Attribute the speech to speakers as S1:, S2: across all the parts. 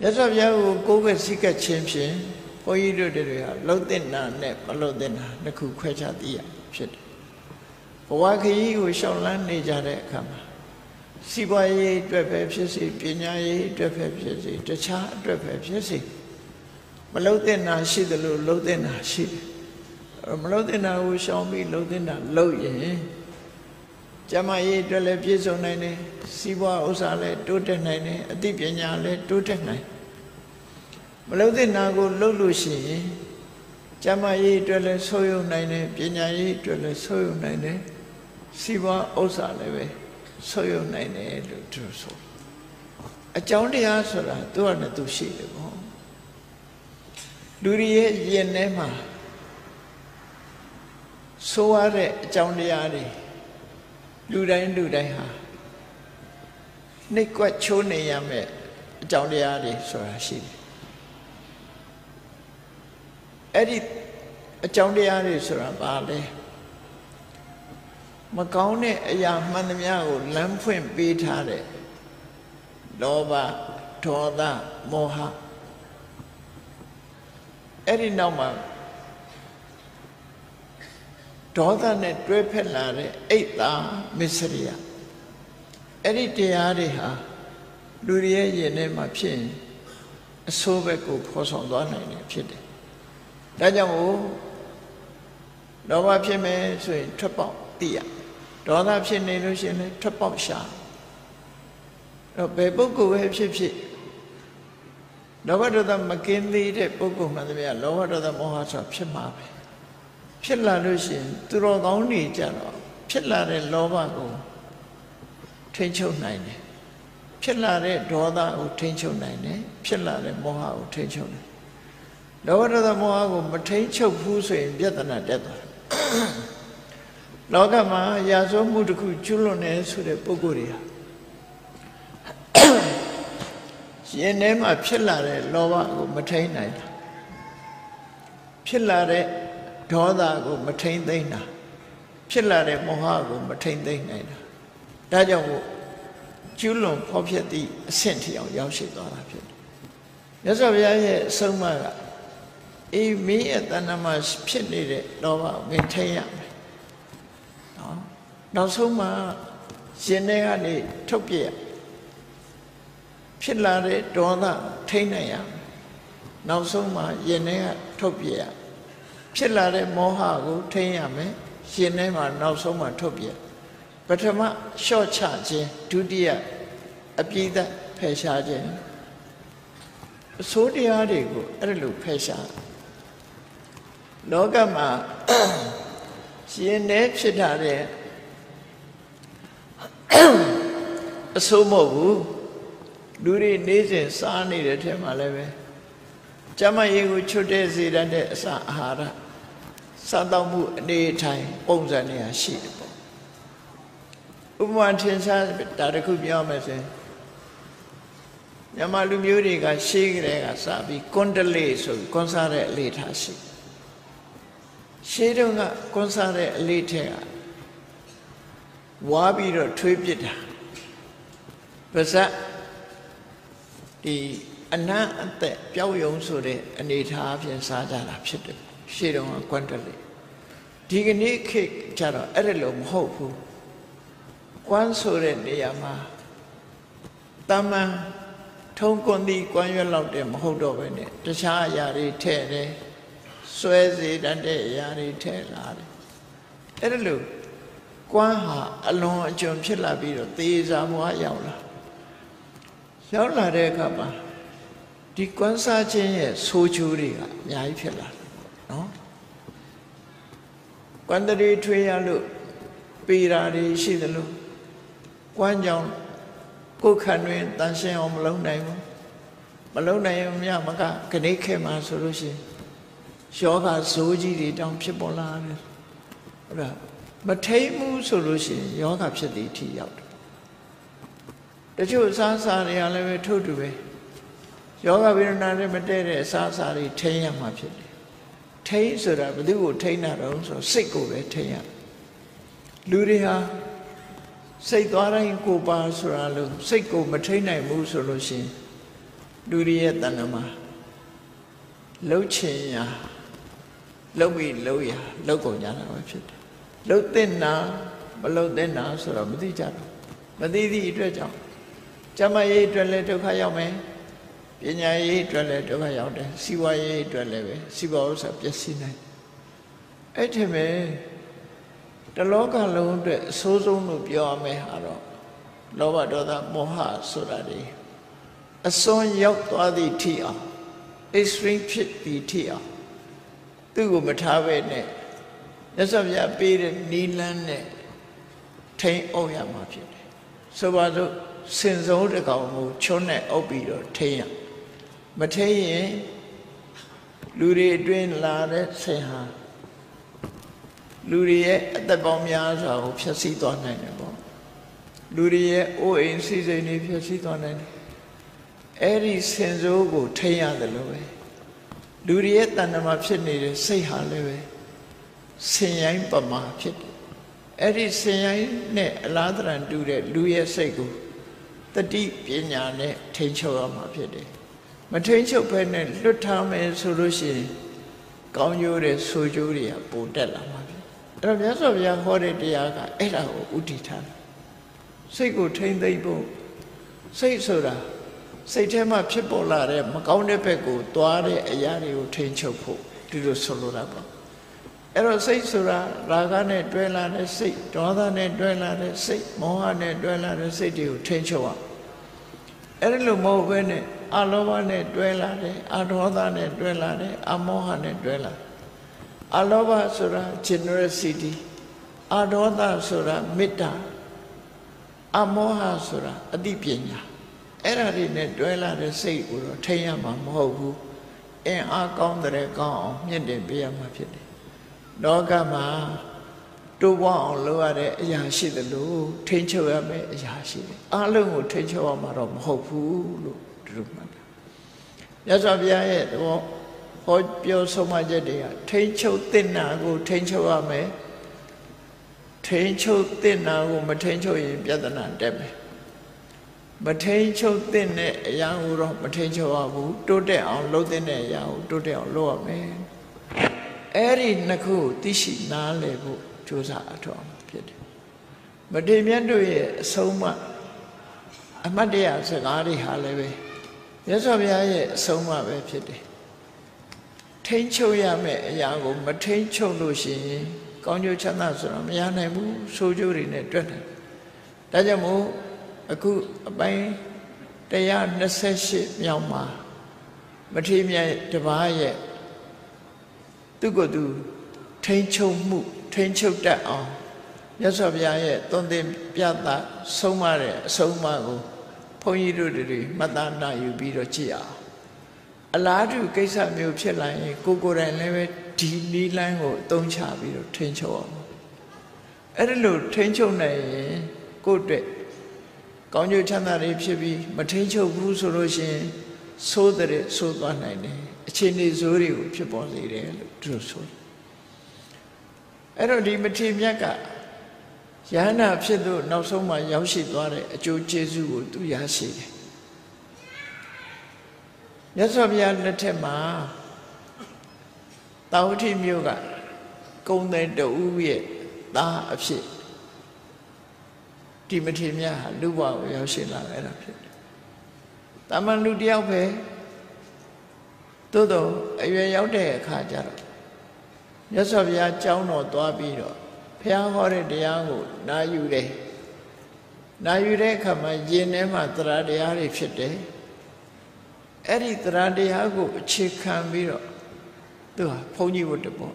S1: မြတ်စွာဘုရားကိုကိုးကွယ်စိတ်ကပ်ခြင်းဖြင့်ဘုန်းကြီးတို့တွေဟာလှုပ်တဲ့နာနဲ့မလှုပ်တဲ့နာနှစ်ခုခွဲခြားသိရဖြစ်တယ်ဘဝခရီးကိုရှောင်လန်းနေကြတဲ့အခါမှာစီးပွားရေးအတွက်ပဲဖြစ်စေပညာရေးအတွက်ပဲဖြစ်စေတခြားအတွက်ပဲဖြစ်စေမလှုပ်တဲ့နာရှိတယ်လို့လှုပ်တဲ့နာရှိတယ်မလှုပ်တဲ့နာကိုရှောင်ပြီးလှုပ်တဲ့နာလှုပ်ရင် ကျမရေးအတွက်လည်းပြည့်စုံနိုင်တယ်စီးပွားဥစ္စာလည်းတိုးတက်နိုင်တယ်အသိပညာလည်းတိုးတက်နိုင်မလှုပ်တဲ့နာကိုလှုပ်လို့ရှိရင်ကျမရေးအတွက်လည်းဆိုးရုံနိုင်တယ်ပညာရေးအတွက်လည်းဆိုးရုံနိုင်တယ်စီးပွားဥစ္စာလည်းပဲဆိုးရုံနိုင်တယ်လို့သူဆိုအကြောင်းတရားဆိုတာသူကလည်းသူရှိတယ်ပေါ့လူတွေရဲ့ယင်ထဲမှာဆိုးရတဲ့အကြောင်းတရားတွေ လူတိုင်းလူတိုင်းဟာနှိတ်ကွက်ချိုးနေရမယ်အကြောင်းတရားတွေဆိုတာရှိတယ်အဲ့ဒီအကြောင်းတရားတွေဆိုတာဘာလဲမကောင်းတဲ့အရာမှန်သမျှကိုလမ်းဖွင့်ပေးထားတဲ့လောဘဒေါသမောဟအဲ့ဒီနောက်မှာ ဒေါသနဲ့တွဲဖက်လာတဲ့အိတ်သာမစ္စရိယအဲ့ဒီတရားတွေဟာလူတွေရဲ့ယင်ထဲမှာဖြစ်ရင်အဆိုးဘက်ကိုဖော်ဆောင်သွားနိုင်တယ်ဖြစ်တယ်။ဒါကြောင့်မို့လောဘဖြစ်မယ်ဆိုရင်ထွက်ပေါက်သိရ။ဒေါသဖြစ်နေလို့ရှိရင်လည်းထွက်ပေါက်ရှာ။တော့ဘယ်ပုဂ္ဂိုလ်ပဲဖြစ်ဖြစ်လောဘဒေါသမကင်းသေးတဲ့ပုဂ္ဂိုလ်မှန်သမျှလောဘဒေါသမောဟဆိုဖြစ်မှာပဲ။ ဖြစ်လာလို့ရှိရင်သူတော်ကောင်းတွေကြတော့ဖြစ်လာတဲ့လောဘကိုထိန်းချုပ်နိုင်တယ်ဖြစ်လာတဲ့ဒေါသကိုထိန်းချုပ်နိုင်တယ်ဖြစ်လာတဲ့မောဟကိုထိန်းချုပ်နိုင်လောဘဒေါသမောဟကိုမထိန်းချုပ်ဘူးဆိုရင်ပြဿနာတက်သွားတယ်လောကမှာရာဇဝမှုတစ်ခုကျွလွန်နေဆိုတဲ့ပုဂ္ဂိုလ်တွေဟာရင်ထဲမှာဖြစ်လာတဲ့လောဘကိုမထိန်းနိုင်တာဖြစ်လာတဲ့ ဒေါသကိုမထိန်းသိမ်းတာဖြစ်လာတဲ့မောဟကိုမထိန်းသိမ်းနိုင်တာဒါကြောင့်မို့ကျူးလွန်ဖောက်ဖျက်သည့်အဆင့်ထိအောင်ရောက်ရှိသွားတာဖြစ်တယ်။မြတ်စွာဘုရားရဲ့အဆုံးအမကအေးမင်းရဲ့တဏ္ဍမှာဖြစ်နေတဲ့လောဘကိုမင်းထိရမယ်။နော်။နောက်ဆုံးမှရှင်တွေကနေထုတ်ပြရဖြစ်လာတဲ့ဒေါသထိနိုင်ရမယ်။နောက်ဆုံးမှရင်တွေကထုတ်ပြရ ဖြစ်လာတဲ့မောဟကိုထိရမယ်။ရှင်တွေမှာနောက်ဆုံးမှထုတ်ပြရပထမလျှော့ချခြင်းဒုတိယအပြည့်သက်ဖယ်ရှားခြင်းအစိုးတရားတွေကိုအဲ့လိုဖယ်ရှားလောကမှာရှင်နေဖြစ်တာတဲ့အစိုးမဟုတ်ဘူးလူတွေနေစဉ်စားနေတဲ့ထဲမှာလည်းပဲကျမရေကိုချွတ်တဲ့စေတတ်တဲ့အစာအာဟာရ စားတော့မှုအနေထိုင်ပုံစံတွေရှိတယ်ပေါ့ဥပမာထင်ရှားတာတစ်ခုပြောမယ်ဆိုရင်မြန်မာလူမျိုးတွေကရှေးကလေးကစပြီးကွန်တလေဆိုကွန်စားတဲ့အလေးထားရှိရှေးတုန်းကကွန်စားတဲ့အလေးထဲကဝါပြီးတော့ထွေးပစ်တာပါဇက်ဒီအနံ့အသက်ပျောက်ယုံဆိုတဲ့အနေထားအပြင်စားကြတာဖြစ်တယ် ရှေးတုန်းကကွန်တလေဒီကနေ့ခေတ်ကျတော့အဲ့ဒါလို့မဟုတ်ဘူးကွမ်းဆိုတဲ့နေရာမှာတမန်ထုံးကွန်သည်ကွမ်းရွက်လောက်တယ်မဟုတ်တော့ပဲနဲ့တခြားအရာတွေထည့်တယ်စွဲစေတတ်တဲ့အရာတွေထည့်လာတယ်အဲ့ဒါလို့ကွမ်းဟာအလွန်အကျွံဖြစ်လာပြီးတော့သေစာမွားရောက်လာရောက်လာတဲ့အခါမှာဒီကွမ်းစားခြင်းရဲ့ဆိုးချိုးတွေကအများကြီးဖြစ်လာတယ် နော်ကွမ်းတရီထွေးရလို့ပေရာတွေရှိသလိုကွမ်းကြောင်ကိုယ်ခန္ဓာတွင်တန်ရှင်းအောင်မလုံးနိုင်ဘူးမလုံးနိုင်ရင်မြမကခဏိခဲမှာဆိုလို့ရှိရင်ယောဂဇိုးကြီးတွေတောင်ဖြစ်ပေါ်လာတယ်ဟုတ်လားမထိန်မှုဆိုလို့ရှိရင်ယောဂဖြစ်သည်ထိရောက်တယ်တချို့အစားအစာတွေကလည်းပဲထုတ်တူပဲယောဂဝေဒနာတွေမတည့်တဲ့အစားအစာတွေထိန်ရမှာဖြစ်တယ် ထိန်ဆိုတာဘယ်သူကိုထိန်တာတော့ဆိုစိတ်ကိုပဲထိန်ရလူတွေဟာစိတ်သွားတိုင်းကိုပါဆိုတာလို့စိတ်ကိုမထိန်နိုင်ဘူးဆိုလို့ရှိရင်လူတွေရဲ့တဏ္ဍမှာလှုပ်ချင်ရာလှုပ်ပြီးလှုပ်ရလှုပ်ကုန်ကြတာပဲဖြစ်တယ်လှုပ်တဲ့နာမလှုပ်တဲ့နာဆိုတော့မသိကြတော့မသိသည့်အတွက်ကြောင့်ကျမရေးအတွက်လည်းဒုက္ခရောက်မယ် ပညာရေးအတွက်လည်းဒုက္ခရောက်တယ်စီးပွားရေးအတွက်လည်းပဲစီးပွားဥစ္စာပျက်စီးနိုင်အဲ့ထင်ပဲတလောကလုံးအတွက်အဆိုးဆုံးလို့ပြောရမယ်ဟာတော့လောဘဒေါသမောဟဆိုတာတွေအစွန်းရောက်သွားသည့်ထိအောင် extreme ဖြစ်သည့်ထိအောင်သူ့ကိုမထားပဲနဲ့မြတ်စွာဘုရားပေးတဲ့နီလန်းနဲ့ထိန်အုပ်ရမှာဖြစ်တယ်ဆိုပါစို့စင်စုံတစ်ကောင်ကိုချွန်းနဲ့အုပ်ပြီးတော့ထိန်ရ မထိန်ရင်လူတွေအတွင်းလာတဲ့ဆင်ဟာလူတွေရဲ့အသက်ပေါင်းများစွာကိုဖျက်ဆီးသွားနိုင်တယ်ပေါ့လူတွေရဲ့အိုးအိမ်စီစဉ်တွေဖျက်ဆီးသွားနိုင်တယ်အဲ့ဒီစင်စိုးကိုထိန်းရတယ်လို့ပဲလူတွေရဲ့တဏ္ဍမှာဖြစ်နေတဲ့စိတ်ဟာလည်းပဲဆင်ရိုင်းပမာဖြစ်တယ်အဲ့ဒီဆင်ရိုင်းနဲ့အလားတရံတူတဲ့လူရဲ့စိတ်ကိုတတိပညာနဲ့ထိန်းချုပ်ရမှာဖြစ်တယ် မထိန်းချုပ်ဘဲနဲ့လွတ်ထားမယ်ဆိုလို့ရှိရင်ကောင်းကျိုးတဲ့ဆိုကျိုးတွေကပိုတက်လာမှာဖြစ်အဲ့တော့မြတ်စွာဘုရားဟောတဲ့တရားကအဲ့ဒါကိုဥတည်ထားတယ်စိတ်ကိုထိမ့်သိမ့်ဖို့စိတ်ဆိုတာစိတ်ထဲမှာဖြစ်ပေါ်လာတဲ့မကောင်းတဲ့ဘက်ကိုသွားတဲ့အရာတွေကိုထိန်းချုပ်ဖို့ဒီလိုဆိုလိုတာပေါ့အဲ့တော့စိတ်ဆိုတာရာဂနဲ့တွဲလာတဲ့စိတ်ဒေါသနဲ့တွဲလာတဲ့စိတ်မောဟနဲ့တွဲလာတဲ့စိတ်တွေကိုထိန်းချုပ်အောင်အဲ့ဒီလိုမဟုတ်ဘဲနဲ့ အလောဘနဲ့တွဲလာတယ်အဒေါသနဲ့တွဲလာတယ်အမောဟနဲ့တွဲလာအလောဘဆိုတာ generosity အဒေါသဆိုတာမေတ္တာအမောဟဆိုတာအတိပညာအဲ့ဒါတွေနဲ့တွဲလာတဲ့စိတ်ကိုတော့ထိန်းရမှာမဟုတ်ဘူးအင်အားကောင်းတဲ့ကောင်းအောင်မြင့်တင်ပေးရမှာဖြစ်တယ်လောကမှာတိုးပွားအောင်လုပ်ရတဲ့အရာရှိတယ်လို့ထိန်းချုပ်ရမယ့်အရာရှိတယ်အားလုံးကိုထိန်းချုပ်ရမှာတော့မဟုတ်ဘူးလို့ ဒီလိုမှတ်တာမြတ်စွာဘုရားရဲ့တော့ဟောပြောဆုံးမချက်တွေကထိန်းချုပ်တဲ့နာကိုထိန်းချုပ်ရမယ်ထိန်းချုပ်တဲ့နာကိုမထိန်းချုပ်ရင်ပြဿနာတက်မယ်မထိန်ချုပ်တဲ့အရာကိုတော့မထိန်ချုပ်ရဘူးတိုးတက်အောင်လုပ်တဲ့အရာကိုတိုးတက်အောင်လုပ်ရမယ်အဲ့ဒီနှစ်ခုသိရှိနားလည်ဖို့ကြိုးစားအထောက်အဖြစ်တယ်မထေမြတ်တို့ရဲ့အဆုံးအမအမတ်တရားစကားတွေဟာလည်းပဲ မြတ်စွာဘုရားရဲ့အဆုံးအမပဲဖြစ်တယ်ထိန်ချုပ်ရမယ့်အရာကိုမထိန်ချုပ်လို့ရှိရင်ကောင်းကျိုးချမ်းသာဆိုတာမရနိုင်ဘူးဆိုးကျိုးတွေနဲ့တွက်တယ်ဒါကြောင့်မို့အခုအပိုင်း128မြောက်မှာမထေမြတ်တပားရဲ့သူကသူထိန်ချုပ်မှုထိန်ချုပ်တတ်အောင်မြတ်စွာဘုရားရဲ့သွန်သင်ပြတာဆုံးမတဲ့အဆုံးအမကိုဘု န်းကြီးတို့တွေမှတ်သားနိုင်ယူပြီးတော့ကြည့်အောင်အလားတူကိစ္စမျိုးဖြစ်လာရင်ကိုကိုယ်တိုင်လည်းပဲဒီနီးလန်းကိုအသုံးချပြီးတော့ထိန်ချုပ်အောင်အဲ့ဒါလို့ထိန်ချုပ်နိုင်ရင်ကိုယ့်အတွက်ကောင်းကျိုးချမ်းသာတွေဖြစ်ပြီးမထိန်ချုပ်ဘူးဆိုလို့ရှိရင်သိုးတဲ့သိုးသွားနိုင်တယ်အခြေအနေဇိုးတွေကိုဖြစ်ပေါ်စေတယ်လို့သူတို့ဆိုအဲ့တော့ဒီမထေမြတ်က ယန္နာဖြစ်လို့နောက်ဆုံးမှရောက်ရှိသွားတဲ့အကျိုးကျေးဇူးကိုသူရရှိတယ်မြတ်စွာဘုရားလက်ထက်မှာတာဝတိမြို့ကကုံတဲ့တူရဲ့သားအဖြစ်ဒီမထေမြတ်ဟာလူဘဝကိုရောက်ရှိလာခဲ့တာဖြစ်တယ်။တာမန်လူတယောက်ပဲသို့တော့အရွယ်ရောက်တဲ့အခါကျတော့မြတ်စွာဘုရားကြောင်းတော်သွားပြီးတော့ ဘုရားဟောတဲ့တရားကိုနာယူတယ်။နာယူတဲ့အခါမှာယင်ထဲမှာတရားတရားတွေဖြစ်တယ်။အဲ့ဒီတရားတရားကိုအခြေခံပြီးတော့သူဟာဘုန်းကြီးဝတ်တပေါ့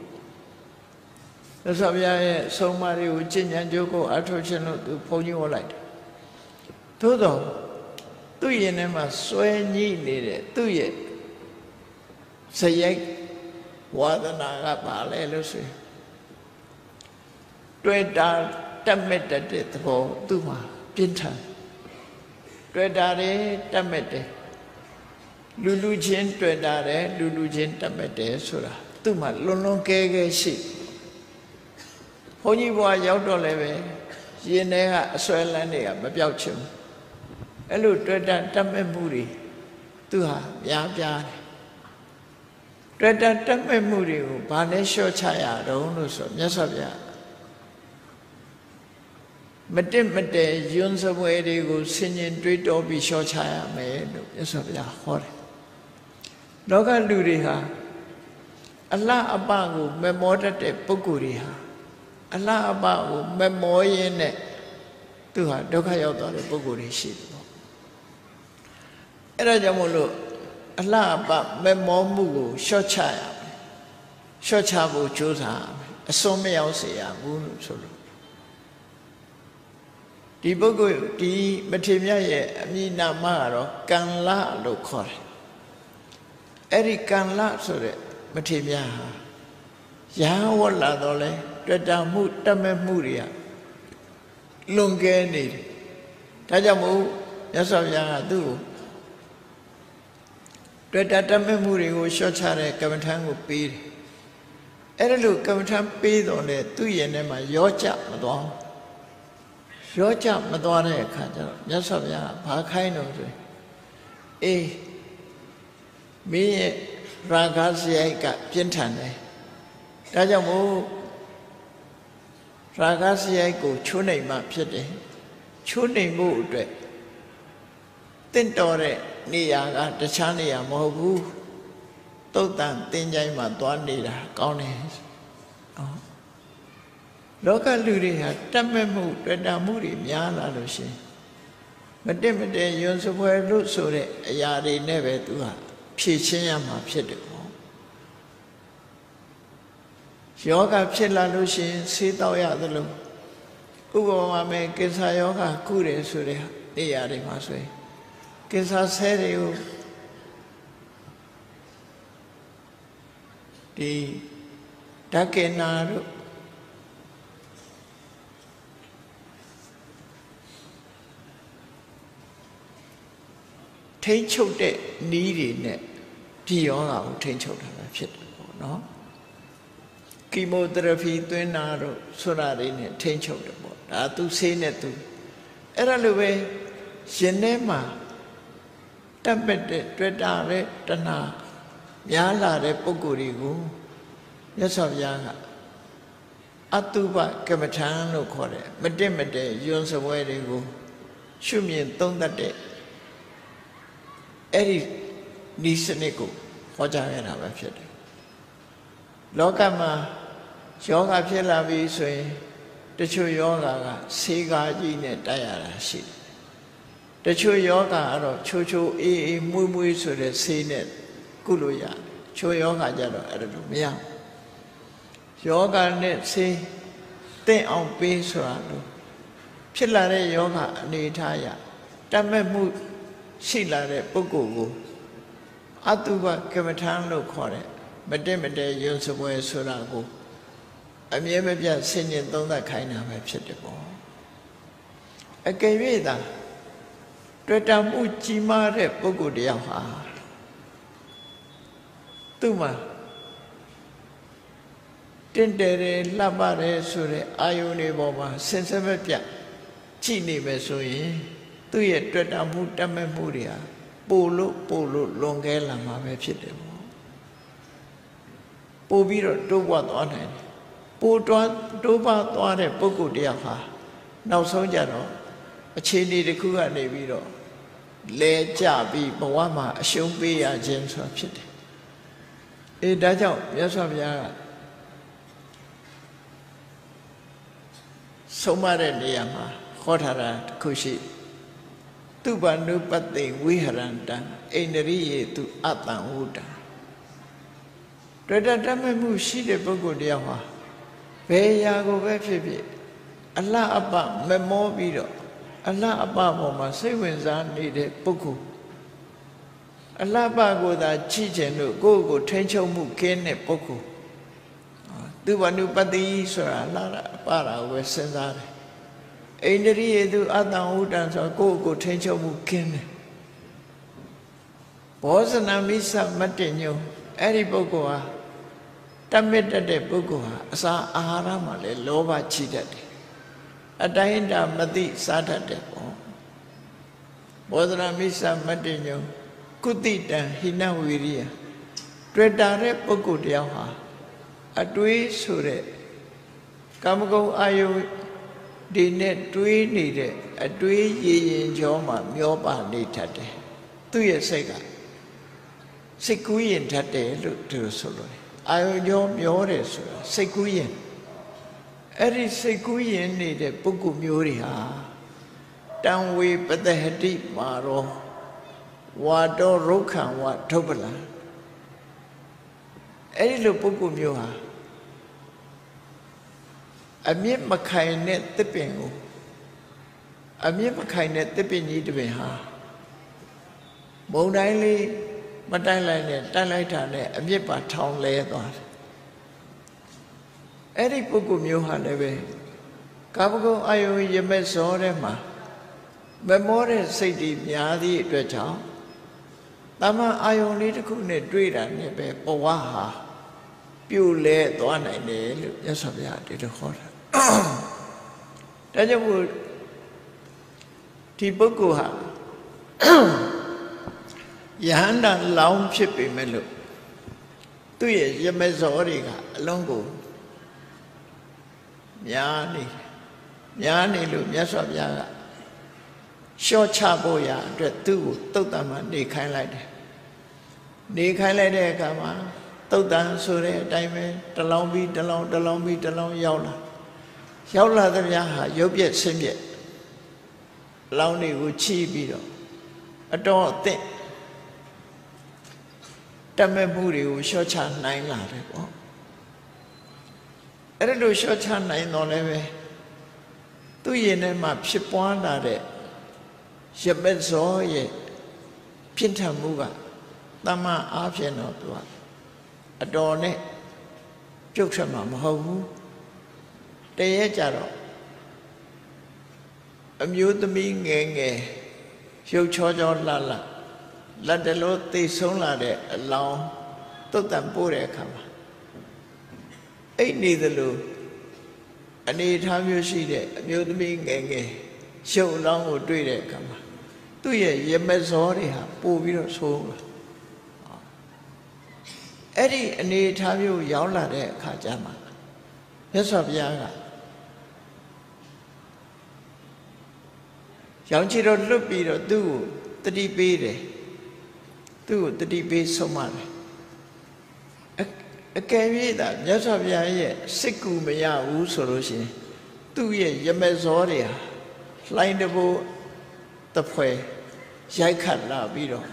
S1: မြတ်စွာဘုရားရဲ့ဆုံးမတွေကိုကျင့်ကြံကြိုးကိုအထောက်ခြင်းလို့သူဘုန်းကြီးဟောလိုက်တယ်သို့တော့သူ့ရင်ထဲမှာစွဲညှိနေတဲ့သူ့ရဲ့ဇယိုက်ဝါဒနာကပါလဲလို့ဆိုရင် တွေ့တာတက်မဲ့တဲ့သဘောသူ့မှာပြင်းထန်တွေ့တာတယ်တက်မဲ့တယ်လူလူချင်းတွေ့တာတယ်လူလူချင်းတက်မဲ့တယ်ဆိုတာသူ့မှာလွန်လွန်ကဲကဲရှိတယ်ဘုန်းကြီးဘွားရောက်တော့လည်းပဲရင်ထဲကအဆွဲလန်းတွေကမပြောက်ချင်ဘူးအဲ့လိုတွေ့တာတတ်မဲ့မှုတွေသူဟာများပြားတယ်တွေ့တာတက်မဲ့မှုတွေကိုဘာနဲ့လျှော့ချရတော့လို့ဆိုမြတ်စွာဘုရား မတက်မတဲယွန်းစပွဲတွေကိုဆင်ញင်တွေးတောပြီးလျှော့ချရမယ်လို့မြတ်စွာဘုရားဟောတယ်လောကလူတွေဟာအလှအပကိုမမောတတ်တဲ့ပုဂ္ဂိုလ်တွေဟာအလှအပကိုမမောရင်းနဲ့သူဟာဒုက္ခရောက်သွားတဲ့ပုဂ္ဂိုလ်တွေရှိတယ်ပေါ့အဲ့ဒါကြောင့်မို့လို့အလှအပမမောမှုကိုလျှော့ချရမယ်လျှော့ချဖို့ကြိုးစားရမယ်အစွန်းမရောက်စေရဘူးလို့ဆိုလို့ ဒီပုဂ္ဂိုလ်ဒီမထေမြတ်ရဲ့အမည်နာမကတော့ကံလလို့ခေါ်တယ်အဲ့ဒီကံလဆိုတဲ့မထေမြတ်ဟာရာဝတ်လာတော့လဲတွေ့တာမှုတတ်မဲ့မှုတွေကလွန်ကဲနေတယ်ဒါကြောင့်မို့မြတ်စွာဘုရားကသူ့ကိုတွေ့တာတတ်မဲ့မှုတွေကိုရှော့ချတဲ့ကမ္မထံကိုပေးတယ်အဲ့ဒါလို့ကမ္မထံပေးတော့လေသူ့ရင်ထဲမှာရောကြမသွား ရောကြမသွားတဲ့အခါကျတော့မြတ်စွာဘုရားကဘာခိုင်းတော့ဆိုရင်အေးမင်းရဲ့ရာဂစရိုက်ကပြင်းထန်တယ်ဒါကြောင့်မို့ရာဂစရိုက်ကိုချိုးနိုင်မှဖြစ်တယ်ချိုးနိုင်ဖို့အတွက်တင့်တော်တဲ့နေရာကတခြားနေရာမဟုတ်ဘူးတုတ်တန်တင်းကြိုင်းမှာသွားနေတာကောင်းတယ်နော် လောကလူတွေဟာတတ်မဲ့မှုတွေ့တာမှုတွေများလာလို့ရှင်မတက်မတဲယွန်စပွဲလို့ဆိုတဲ့အရာတွေနဲ့ပဲသူဟာဖြည့်ချင်းရမှာဖြစ်တယ်ပေါ့ယောဂဖြစ်လာလို့ရှိရင်ဆေးတောက်ရသလိုဥပမာမဲ့ကိစ္စယောဂကုတယ်ဆိုတဲ့နေရာတွေမှာဆိုရင်ကိစ္စဆဲတွေကိုဒီဓကေနာတို့ ထိမ့်ချုပ်တဲ့နီးတွေနဲ့ဒီယောဂါကိုထိမ့်ချုပ်တာပဲဖြစ်တယ်ပေါ့နော်ကီမိုသီရပီသွင်းတာတို့ဆိုတာတွေနဲ့ထိမ့်ချုပ်တယ်ပေါ့ဒါသူဆေးနဲ့သူအဲ့ဒါလိုပဲရှင်ထဲမှာတက်ပက်တဲ့တွေ့တာတဲ့တဏှာများလာတဲ့ပုံကိုယ်တွေကိုမြတ်စွာဘုရားကအတုပကမ္မထံလို့ခေါ်တယ်မတက်မတဲယွန်းစပွဲတွေကိုရှုမြင်သုံးတတ်တဲ့ အဲ့ဒီဤစနစ်ကိုဟောကြားရတာပဲဖြစ်တယ်လောကမှာယောဂဖြစ်လာပြီဆိုရင်တချို့ယောဂကဆေးကားကြီးနဲ့တိုက်ရတာရှိတယ်တချို့ယောဂကတော့ချိုးချိုးအေးအေးမွေးမွေးဆိုတဲ့ဆေးနဲ့ကုလို့ရတယ်ချို့ယောဂကြတော့အဲ့လိုမရယောဂနဲ့ဆေးတင့်အောင်ပေးဆိုတာလို့ဖြစ်လာတဲ့ယောဂအနေထားရတတ်မဲ့မှု ရှိလာတဲ့ပုဂ္ဂိုလ်ကိုအတုပကမ္မထံလို့ခေါ်တယ်မတက်မတဲယွန်းစပွဲဆိုတာကိုအမြဲမပြတ်ဆင်ញင်သုံးသပ်ခိုင်းတာပဲဖြစ်တယ်ပေါ့အကယ်၍သာတွေ့တာမှုကြီးမားတဲ့ပုဂ္ဂိုလ်တယောက်ဟာသူ့မှာတင့်တယ်တယ်လှပတယ်ဆိုတဲ့အာယုန်တွေပေါ်မှာဆင်စမပြတ်ကြည့်နေမယ်ဆိုရင် သူ့ရဲ့တွေ့တာမှုတတ်မဲ့မှုတွေဟာပို့လို့ပို့လို့လွန်ကဲလာမှာပဲဖြစ်တယ်ပေါ့ပို့ပြီးတော့တိုးပွားသွားနိုင်တယ်ပို့တွားတိုးပွားသွားတဲ့ပုဂ္ဂိုလ်တယောက်ဟာနောက်ဆုံးကြတော့အခြေအနေတစ်ခုကနေပြီးတော့လဲကြပြီးဘဝမှာအရှုံးပေးရခြင်းဆိုတာဖြစ်တယ်အေးဒါကြောင့်မြတ်စွာဘုရားကဆုံးမတဲ့နေရာမှာဟောထားတာတစ်ခုရှိ သူပနုပတိဝိဟရန္တံအိန္ဒရိယေသူအတံဝုတံတွေ့တတ်မဲ့မှုရှိတဲ့ပုဂ္ဂိုလ်တယောက်ဟာဘယ်ရာကိုပဲဖြစ်ဖြစ်အလှအပမမောပြီးတော့အလှအပပေါ်မှာစိတ်ဝင်စားနေတဲ့ပုဂ္ဂိုလ်အလှပကိုသာကြည့်ခြင်းလို့ကိုယ့်ကိုထိန်းချုပ်မှုကင်းတဲ့ပုဂ္ဂိုလ်သူဝနုပတိဆိုတာလာတာအပတာကိုပဲစဉ်းစားတယ် အိန္ဒြိယေသူအတ္တဟုတံဆိုကိုယ့်ကိုထိန်းချုပ်မှုကင်းတယ်ဘောဇနမိစ္ဆမတ္တညုအဲ့ဒီပုဂ္ဂိုလ်ဟာတမစ်တတ်တဲ့ပုဂ္ဂိုလ်ဟာအစာအာဟာရမှာလည်းလောဘချီတတ်တယ်အတိုင်းတာမသိစားတတ်တယ်ပေါ့ဘောဇနမိစ္ဆမတ္တညုကုတိတံဟိနဝီရိယတွေ့တာတဲ့ပုဂ္ဂိုလ်တယောက်ဟာအတွေးဆိုတဲ့ကာမဂုဏ်အာယု ဒီနဲ့တွေးနေတဲ့အတွေးရည်ရင်ကြောမှာမျောပါနေတတ်တယ်သူ့ရဲ့စိတ်ကစိတ်ကူးရင်တတ်တယ်လို့သူဆိုလို့အာယုကြောမျောတယ်ဆိုတာစိတ်ကူးရင်အဲ့ဒီစိတ်ကူးရင်နေတဲ့ပုဂ္ဂိုလ်မျိုးတွေဟာတံဝေပတဟတိမာရောဝါတော်ရုက္ခံဝဒုပ္ပလံအဲ့ဒီလိုပုဂ္ဂိုလ်မျိုးဟာ အမြင့်မခိုင်တဲ့တစ်ပင်ကိုအမြင့်မခိုင်တဲ့တစ်ပင်ကြီးတစ်ပင်ဟာမုံတိုင်းလေးမတိုက်လိုက်နဲ့တိုက်လိုက်တာနဲ့အမြင့်ပါထောင်လဲသွားတယ်အဲ့ဒီပုဂ္ဂိုလ်မျိုးဟာလည်းပဲကာမဂုဏ်အာယုရမဲ့စောတဲ့မှာမမောတဲ့စိတ်တွေများသည့်အတွက်ကြောင့်တမန်အာယုံလေးတစ်ခုနဲ့တွေ့တာနဲ့ပဲဘဝဟာပြိုလဲသွားနိုင်တယ်လို့မြတ်စွာဘုရားဒီလိုခေါ်တာ ဒါကြောင့်မို့ဒီပုဂ္ဂိုလ်ဟာယဟန္တာလောင်းဖြစ်ပေမဲ့လို့သူ့ရဲ့ရမဇောတွေကအလုံးကိုများနေများနေလို့မြတ်စွာဘုရားကရှော့ချဖို့ရအတွက်သူ့ကိုတုတ်တံမှာနေခိုင်းလိုက်တယ်နေခိုင်းလိုက်တဲ့အခါမှာတုတ်တံဆိုတဲ့အတိုင်းပဲတလောင်းပြီးတလောင်းတလောင်းပြီးတလောင်းရောက်လာ ရောက်လာတဲ့များဟာရုပ်ပြက်ဆင်းပြက်လောင်းတွေကိုချီးပြီးတော့အတော်အသင့်တမဲ့မှုတွေကိုရှော့ချနိုင်လာတယ်ပေါ့အဲ့ဒါလို့ရှော့ချနိုင်တော့လည်းပဲသူ့ရင်ထဲမှာဖြစ်ပွားလာတဲ့ရပက်ဇောရဲ့ပြင်းထန်မှုကတမန်အားဖြင့်တော့သူကအတော်နဲ့ပြုတ်ထွက်မှာမဟုတ်ဘူး တရေကြတော့အမျိုးသမီးငယ်ငယ်ရုပ်ချောချောလှလှလက်တလို့သိဆုံးလာတဲ့အလောင်းတုတ်တန်ပို့တဲ့အခါမှာအဲ့နေသလိုအနေထားမျိုးရှိတဲ့အမျိုးသမီးငယ်ငယ်ရုပ်လောင်းကိုတွေ့တဲ့အခါမှာသူ့ရဲ့ရမဇောတွေဟာပို့ပြီးတော့ဆိုးလာအဲ့ဒီအနေထားမျိုးရောက်လာတဲ့အခါကျမှမြတ်စွာဘုရားက ရောင်ချီတော့လွတ်ပြီးတော့သူ့ကိုတတိပေးတယ်သူ့ကိုတတိပေးဆုံးမတယ်အကယ်၍သာမြတ်စွာဘုရားရဲ့စိတ်ကူမရဘူးဆိုလို့ရှိရင်သူ့ရဲ့ရမဇောတွေဟာလှိုင်းတဘိုးတဖွဲရိုက်ခတ်လာပြီးတော့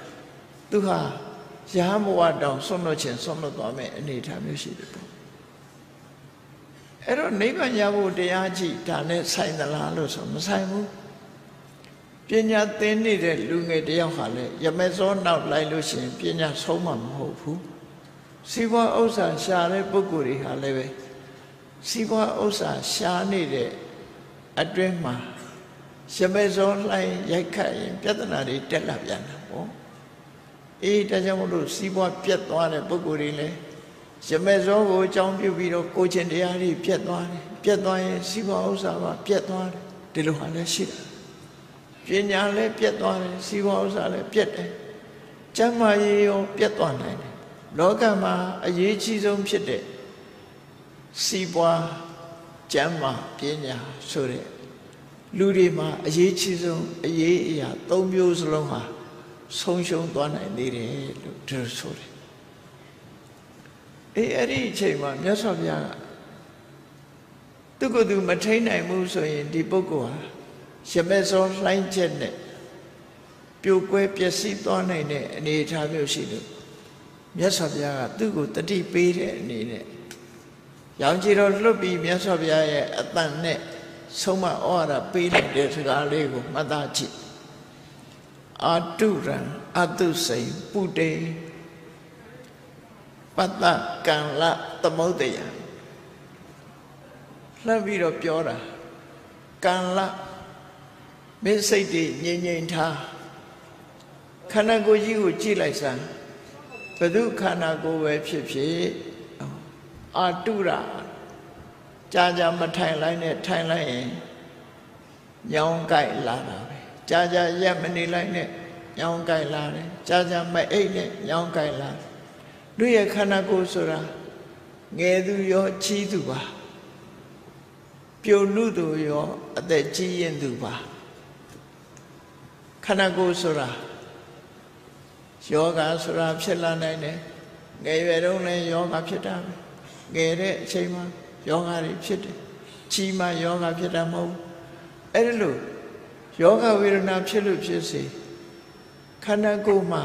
S1: သူဟာရဟန်းဘဝတောင်ဆွန့်လွတ်ခြင်းဆွန့်လွတ်သွားမယ်အနေထားမျိုးရှိတယ်ပေါ့အဲ့တော့နိဗ္ဗာန်ရဖို့တရားကြည့်ဒါနဲ့ဆိုင်သလားလို့ဆိုမဆိုင်ဘူး ပညာသင်နေတဲ့လူငယ်တယောက်ဟာလည်းရမဲစောနောက်လိုက်လို့ရှိရင်ပညာဆုံးမှာမဟုတ်ဘူးစီးပွားဥစ္စာရှာတဲ့ပုဂ္ဂိုလ်တွေဟာလည်းပဲစီးပွားဥစ္စာရှာနေတဲ့အတွင်းမှာရမဲစောလှိုင်းရိုက်ခတ်ရင်ပြဿနာတွေတက်လာပြန်တာပေါ့အေးဒါကြောင့်မလို့စီးပွားပြတ်သွားတဲ့ပုဂ္ဂိုလ်တွေလည်းရမဲစောကိုအကြောင်းပြုပြီးတော့ကိုချင်းတရားတွေပြတ်သွားတယ်ပြတ်သွားရင်စီးပွားဥစ္စာကပြတ်သွားတယ်ဒီလိုဟာလည်းရှိတယ် ပညာလည်းပြတ်သွားတယ်စီးပွားဥစ္စာလည်းပြတ်တယ်ကျမ်းမာရေးရောပြတ်သွားနိုင်တယ်လောကမှာအရေးကြီးဆုံးဖြစ်တဲ့စီးပွားကျမ်းမာပညာဆိုတဲ့လူတွေမှာအရေးကြီးဆုံးအရေးအရာ၃မျိုးစလုံးဟာဆုံးရှုံးသွားနိုင်သေးတယ်လို့သူဆိုတယ်အေးအဲ့ဒီအချိန်မှာမြတ်စွာဘုရားကသူကသူမထိန်နိုင်ဘူးဆိုရင်ဒီပုဂ္ဂိုလ်ဟာ ရမဲစောလှိုင်းချက်နဲ့ပြိုကွဲပျက်စီးသွားနိုင်တဲ့အနေအထားမျိုးရှိလို့မြတ်စွာဘုရားကသူ့ကိုတတိပေးတဲ့အနေနဲ့ရောင်ကြီးတော်လွတ်ပြီးမြတ်စွာဘုရားရဲ့အတန်နဲ့ဆုံးမဩဝါဒပေးလိုက်တဲ့စကားလေးကိုမှတ်သားကြည့်အာတုရံအတုစိန်ပုတေပတ္တကံလသမုဒ္ဒယလှမ်းပြီးတော့ပြောတာကံလ မင်းစိတ်တွေငြိမ်ငြိမ်ထားခန္ဓာကိုယ်ကြီးကိုကြည့်လိုက်စမ်းဘယ်သူခန္ဓာကိုယ်ပဲဖြစ်ဖြစ်အာတုရကြာကြာမထိုင်လိုက်နဲ့ထိုင်လိုက်ရင်ညောင်းကြိုက်လာတာပဲကြာကြာရက်မနေလိုက်နဲ့ညောင်းကြိုက်လာတယ်ကြာကြာမအိတ်နဲ့ညောင်းကြိုက်လာလူရဲ့ခန္ဓာကိုယ်ဆိုတာငယ်သူရောကြီးသူပါပြုံလူသူရောအသက်ကြီးရင်သူပါ ခန္ဓာကိုယ်ဆိုတာယောဂဆိုတာဖြစ်လာနိုင်တယ်ငယ်ရွယ်တုန်းလည်းယောဂဖြစ်တာပဲငယ်တဲ့အချိန်မှာယောဂတွေဖြစ်တယ်ကြီးမှယောဂဖြစ်တာမဟုတ်ဘူးအဲ့ဒါလို့ယောဂဝေဒနာဖြစ်လို့ဖြစ်စေခန္ဓာကိုယ်မှာ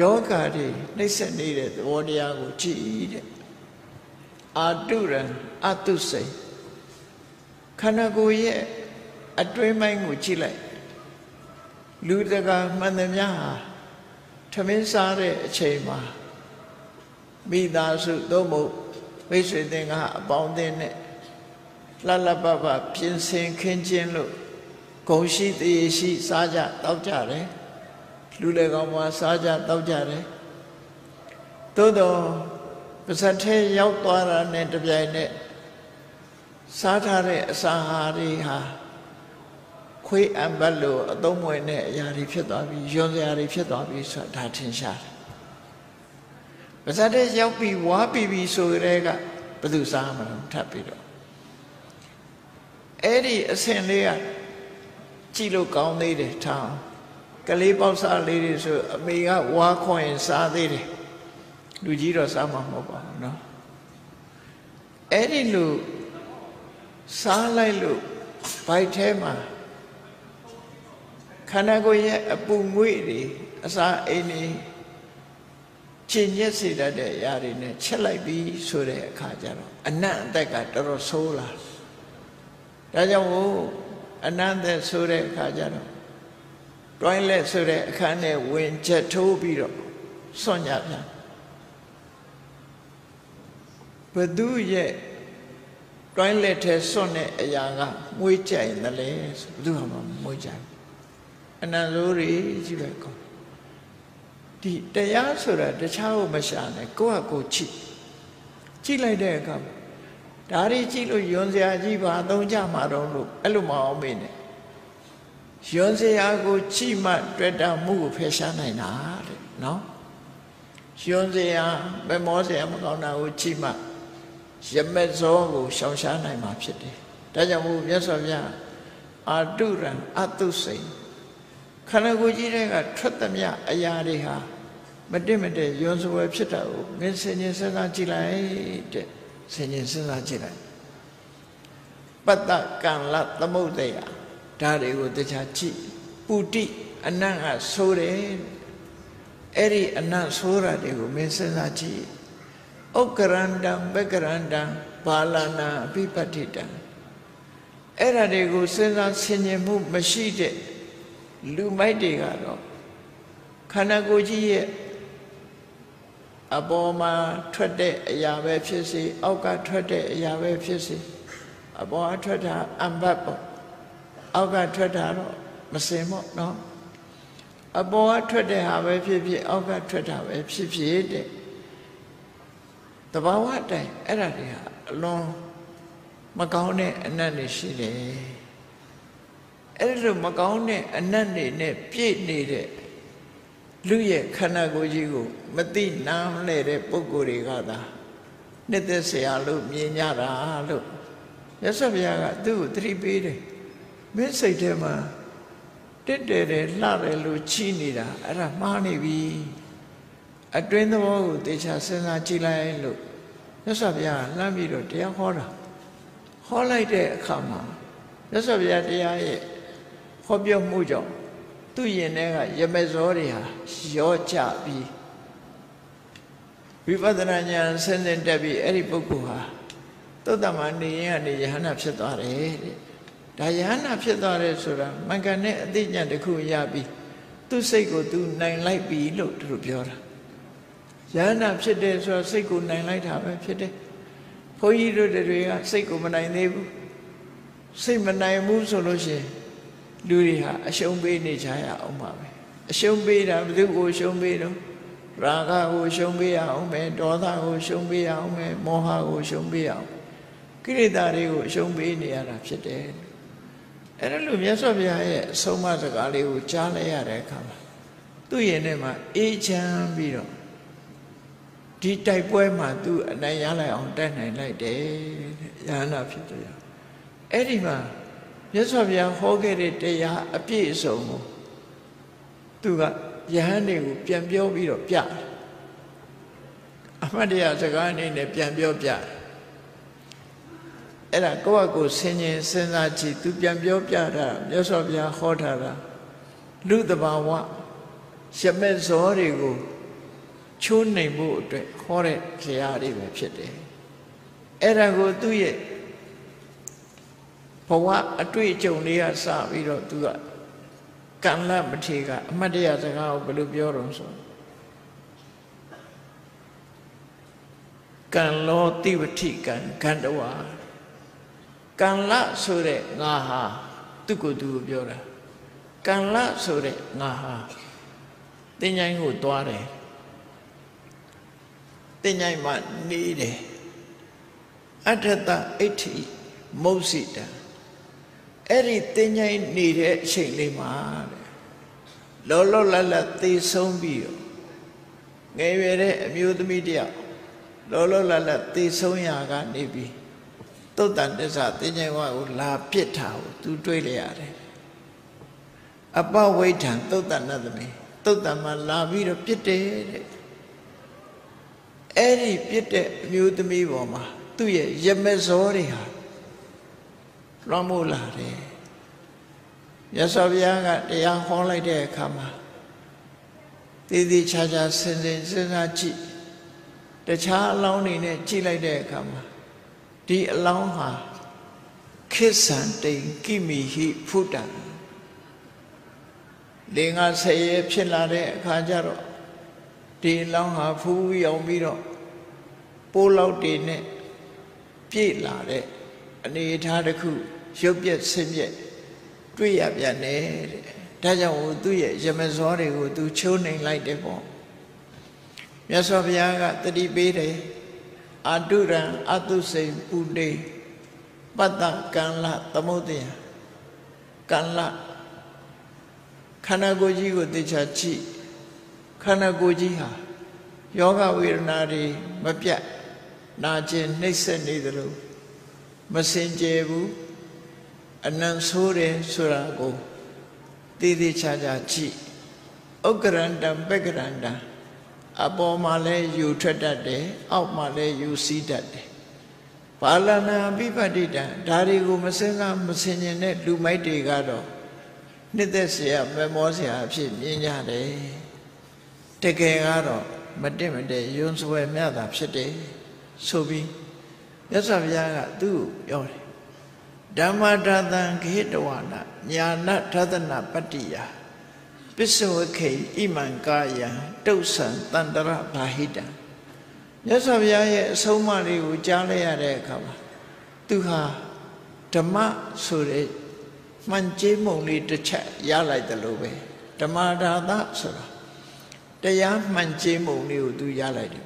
S1: ယောဂတွေနှိမ့်ဆက်နေတဲ့သဘောတရားကိုကြည့်တဲ့အာတုရံအတုစိတ်ခန္ဓာကိုယ်ရဲ့အတွင်းပိုင်းကိုကြည့်လိုက် လူတကာမှန်သမျှဟာထမင်းစားတဲ့အချိန်မှာမိသားစုသို့မဟုတ်မိတ်ဆွေသင်္ကအပေါင်းအသင်းနဲ့လှလှပပပြင်ဆင်ခင်းကျင်းလို့ဂုံရှိတည်ရှိစားကြတောက်ကြတယ်လူလေကောင်မှာစားကြတောက်ကြတယ်သို့တော့ပါဇက်ထဲရောက်သွားတာနဲ့တပြိုင်နက်စားထားတဲ့အစာဟာတွေဟာ ခွေးအံပတ်လို့အသုံးဝင်တဲ့အရာတွေဖြစ်သွားပြီယွန်စရာတွေဖြစ်သွားပြီဆိုတာဒါထင်ရှားတယ်ပါဇက်ထဲရောက်ပြီးဝါပြီးပြီဆိုကြတဲ့ကဘယ်သူစားမလို့ထပ်ပြီးတော့အဲ့ဒီအဆင့်လေးကကြည့်လို့ကောင်းသေးတယ်ထောင်းကလေးပေါက်စားလေးတွေဆိုအမေကဝါခွန်ရင်စားသေးတယ်လူကြီးတော့စားမှာမဟုတ်ပါဘူးเนาะအဲ့ဒီလိုစားလိုက်လို့ဘိုက်ထဲမှာ ခန္ဓာကိုယ်ရဲ့အပူငွေ့တွေအစာအိမ်တွေချိန်ညက်စေတတ်တဲ့အရာတွေနဲ့ချက်လိုက်ပြီးဆိုတဲ့အခါကျတော့အနတ်အသက်ကတော်တော်ဆိုးလာဒါကြောင့်မို့အနတ်သက်ဆိုတဲ့အခါကျတော့တွိုင်းလက်ဆိုတဲ့အခန်းနဲ့ဝင်ချက်ထိုးပြီးတော့စွန့်ညပြန်ဘသူရဲ့တွိုင်းလက်ထဲစွန့်တဲ့အရာကမွေးကြိုင်တယ်လေဆိုဘသူဟာမမွေးကြိုင် အနန္တရီကြီးပဲကောဒီတရားဆိုတာတခြားကိုမရှာနဲ့ကိုယ့်ဟာကိုယ်ကြည့်ကြည့်လိုက်တဲ့အခါဒါရီကြည့်လို့ယွန်စရာကြီးပါသုံးကြမှာတော့လို့အဲ့လိုမအောင်မေးနဲ့ယွန်စရာကိုကြည့်မှတွေ့တာမှုကိုဖယ်ရှားနိုင်တာတဲ့နော်ယွန်စရာမမောစရာမကောင်းတာကိုကြည့်မှရမက်ဇောကိုရှောင်ရှားနိုင်မှာဖြစ်တယ်ဒါကြောင့်မို့မြတ်စွာဘုရားအာတုရံအတုစိန် ခန္ဓာကိုယ်ကြီးတွေကထွက်သမျှအရာတွေဟာမတက်မတက်ယွန်စွယ်ဖြစ်တာကိုမင်းစင်ချင်းစဉ်းစားကြည့်လိုက်တဲ့ဆင်ញင်စဉ်းစားကြည့်လိုက်ပတ္တကံလသမုဒ္ဒယဒါတွေကိုတခြားကြည့်ပုတိအနတ်ကဆိုးတယ်အဲ့ဒီအနတ်ဆိုးတာတွေကိုမင်းစဉ်းစားကြည့်ဥက္ကရန္တံဘက္ကရန္တံဘာလနာအပိပတ္တိတံအဲ့ဒါတွေကိုစဉ်းစားဆင်ញင်မှုမရှိတဲ့ လူမိုက်တွေကတော့ခန္ဓာကိုယ်ကြီးရဲ့အပေါ်မှာထွက်တဲ့အရာပဲဖြစ်စေအောက်ကထွက်တဲ့အရာပဲဖြစ်စေအပေါ်အထွက်တာအံဘတ်ပေါ့အောက်ကထွက်တာတော့မစင်ပေါ့နော်အပေါ်ကထွက်တဲ့ဟာပဲဖြစ်ဖြစ်အောက်ကထွက်တာပဲဖြစ်ဖြစ်တဲ့တဘာဝတိုင်အဲ့ဒါတွေဟာအလွန်မကောင်းတဲ့အနတ်တွေရှိတယ် အဲ့လိုမကောင်းတဲ့အနတ်တွေနဲ့ပြည့်နေတဲ့လူရဲ့ခန္ဓာကိုယ်ကြီးကိုမသိနားလဲတဲ့ပုဂ္ဂိုလ်တွေကသာနှစ်သက်ဆရာလို့မြင်ကြတာလို့ရသော်ဘုရားကသူ့ကိုသတိပေးတယ်မင်းစိတ်ထဲမှာတက်တယ်တယ်လှတယ်လို့ချီးနေတာအဲ့ဒါမှားနေပြီအတွင်းသဘောကိုတေချာစဉ်းစားကြည့်လိုက်လို့ရသော်ဘုရားလှမ်းပြီးတော့တရားဟောတာဟောလိုက်တဲ့အခါမှာရသော်ဘုရားတရားရဲ့ ဟောပြောမှုကြောင့်သူ့ရင်ထဲကယမဇောတွေဟာရောကြပြီးဝိပဿနာဉာဏ်ဆင်းဆင်းတက်ပြီးအဲ့ဒီပုဂ္ဂိုလ်ဟာသုတ္တမနေရင်ကနေယဟနာဖြစ်သွားတယ်တဲ့ဒါယဟနာဖြစ်သွားတယ်ဆိုတာမင်္ဂန်နဲ့အသိဉာဏ်တစ်ခုရပြီးသူ့စိတ်ကိုသူနိုင်လိုက်ပြီလို့သူတို့ပြောတာယဟနာဖြစ်တယ်ဆိုတော့စိတ်ကိုနိုင်လိုက်တာပဲဖြစ်တယ်ဘုန်းကြီးတို့တွေကစိတ်ကိုမနိုင်သေးဘူးစိတ်မနိုင်ဘူးဆိုလို့ရှိရင် လူတွေဟာအရှုံးပေးနေကြရအောင်ပါပဲအရှုံးပေးတာဘယ်သူကိုရှုံးပေးတော့ရာဂကိုရှုံးပေးရအောင်မယ်ဒေါသကိုရှုံးပေးရအောင်မယ်မောဟကိုရှုံးပေးရအောင်ကိလေသာတွေကိုရှုံးပေးနေရတာဖြစ်တယ်အဲ့ဒါလိုမြတ်စွာဘုရားရဲ့အဆုံးအမစကားလေးကိုကြားလိုက်ရတဲ့အခါမှာသူ့ရင်ထဲမှာအေးချမ်းပြီးတော့ဒီတိုက်ပွဲမှာသူအနိုင်ရလိုက်အောင်တက်နိုင်လိုက်တယ်ရဟန္တာဖြစ်တယ်အဲ့ဒီမှာ မြတ်စွာဘုရားဟောခဲ့တဲ့တရားအပြည့်အစုံကိုသူကယဟန်တွေကိုပြန်ပြောပြီးတော့ပြတယ်အမှတ်တရစကားအနေနဲ့ပြန်ပြောပြတယ်အဲ့ဒါကိုယ့်အကိုဆင်ញင်စဉ်းစားကြည့်သူပြန်ပြောပြတာမြတ်စွာဘုရားဟောထားတာလူတဘာဝရမဲ့ဇောတွေကိုချိုးနှိမ်ဖို့အတွက်ဟောတဲ့ခရာတွေပဲဖြစ်တယ်အဲ့ဒါကိုသူ့ရဲ့ ဘဝအတွေ့အကြုံလေးကစပြီးတော့သူကကံလမထေကအမတ်တရစကားကိုဘယ်လိုပြောတော့ဆိုကံလောတိဝတိကံကန္တဝါကံလဆိုတဲ့ငါဟာသူ့ကိုယ်သူကိုပြောတာကံလဆိုတဲ့ငါဟာတင်ញိုင်းကိုသွားတယ်တင်ញိုင်းမှာနေတယ်အတ္ထတအဋ္ဌိမုတ်စိတံ အဲ့ဒီတင်ញိုင်းနေတဲ့အချိန်လေးမှာတဲ့လောလောလတ်လတ်သေဆုံးပြီးတော့ငယ်ရွယ်တဲ့အမျိုးသမီးတယောက်လောလောလတ်လတ်သေဆုံးရာကနေပြီးသုတ်တန်တစ္ဆတင်ញိုင်းဝါကိုလာပြစ်တာကိုသူတွေးလိုက်ရတယ်အပဝိဋ္ဌံသုတ်တန်နသမေသုတ်တန်မှာလာပြီးတော့ပြစ်တယ်တဲ့အဲ့ဒီပြစ်တဲ့အမျိုးသမီးပေါ်မှာသူ့ရဲ့ရမဇောတွေဟာ လွှမ်းမိုးလာတယ်မြတ်စွာဘုရားကတရားဟောလိုက်တဲ့အခါမှာတည်တည်ချာချာစင်စင်စဉ်းစားကြည့်တခြားအလောင်းတွေနဲ့ကြည့်လိုက်တဲ့အခါမှာဒီအလောင်းဟာခိစ္ဆန်တိန်ကိမိဟိဖုတံလေငါဆယ်ရဖြစ်လာတဲ့အခါကျတော့ဒီအလောင်းဟာဖူးရောင်ပြီးတော့ပိုးလောက်တွေနဲ့ပြည့်လာတဲ့အနေအထားတစ်ခု ရုပ်ပြက်ဆင်းပြက်တွေ့ရပြန်တယ်တဲ့ဒါကြောင့်သူ့ရဲ့ရမဇောတွေကိုသူချိုးနှိမ်လိုက်တယ်ပေါ့မြတ်စွာဘုရားကတတိပေးတယ်အာတုရံအတုစိန်ပုတေပတ္တကံလသမုဒ္ဒယကံလခန္ဓာကိုယ်ကြီးကိုသိချာကြည့်ခန္ဓာကိုယ်ကြီးဟာယောဂဝေဒနာတွေမပြတ်နာကျင်နှိပ်စက်နေသလိုမစင်ကြယ်ဘူး အနံဆိုးတယ်ဆိုတာကိုတည်တည်ချာချာကြည့်ဥက္ကရန္တံပက္ကရန္တံအပေါ်မှာလည်းယူထွက်တတ်တယ်အောက်မှာလည်းယူစီးတတ်တယ်ပါဠနာပိပတိတံဒါတွေကိုမစင်စားမစင်ကျင်တဲ့လူမိုက်တွေကတော့နှစ်သက်เสียမမောเสียအဖြစ်မြင်ကြတယ်တကယ်ကတော့မတက်မတက်ယွန်းစွဲမြတာဖြစ်တယ်ဆိုပြီးမြတ်စွာဘုရားကသူ့ကိုပြောတယ် ဓမ္မဒါသံခေတဝနာညာနထသနာပတ္တိယပစ္စဝခေဣမံကာယံတုတ်ဆံတန္တရဘာဟိတံမြတ်စွာဘုရားရဲ့အဆုံးအမလေးကိုကြားလိုက်ရတဲ့အခါမှာသူဟာဓမ္မဆိုတဲ့မှန်ကြေးမုံလေးတစ်ချက်ရလိုက်တယ်လို့ပဲဓမ္မဒါသဆိုတာတရားမှန်ကြေးမုံလေးကိုသူရလိုက်တယ်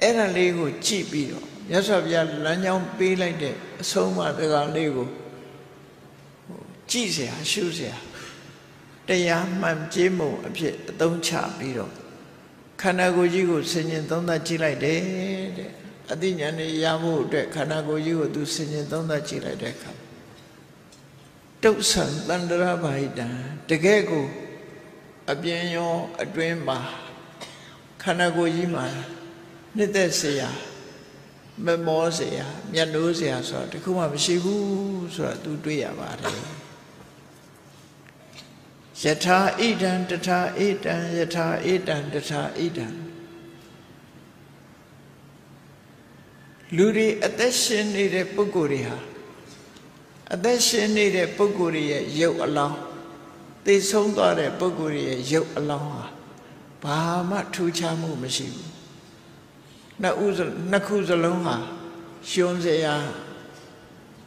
S1: အဲ့ဒါလေးကိုကြည့်ပြီးတော့မြတ်စွာဘုရားလမ်းကြောင်းပေးလိုက်တဲ့အဆုံးအမတကားလေးကိုကြည့်เสียရှုเสียတရားမှန်ကြေးမုံအဖြစ်အသုံးချပြီးတော့ခန္ဓာကိုယ်ကြီးကိုဆင်ញင်သုံးသပ်ကြည့်လိုက်တယ်တဲ့အသိဉာဏ်နဲ့ရဖို့အတွက်ခန္ဓာကိုယ်ကြီးကိုသူဆင်ញင်သုံးသပ်ကြည့်လိုက်တဲ့အခါတုတ်ဆံတန္တရဘာဟိတံတကယ်ကိုအပြင်းရောအတွင်းမှာခန္ဓာကိုယ်ကြီးမှာ နှစ်သက်เสียမမောเสียမျက်နှိုးเสียဆိုတာတခုမှမရှိဘူးဆိုတာသူတွေ့ရပါတယ်ယထာဣဒံတထာဣဒံယထာဣဒံတထာဣဒံလူတွေအသက်ရှင်နေတဲ့ပုဂ္ဂိုလ်တွေဟာအသက်ရှင်နေတဲ့ပုဂ္ဂိုလ်တွေရဲ့ရုပ်အလောင်းသိဆုံးသွားတဲ့ပုဂ္ဂိုလ်တွေရဲ့ရုပ်အလောင်းဟာဘာမှထူးခြားမှုမရှိဘူး နှစ်ဦးနှစ်ခုစလုံးဟာရှင်စရာ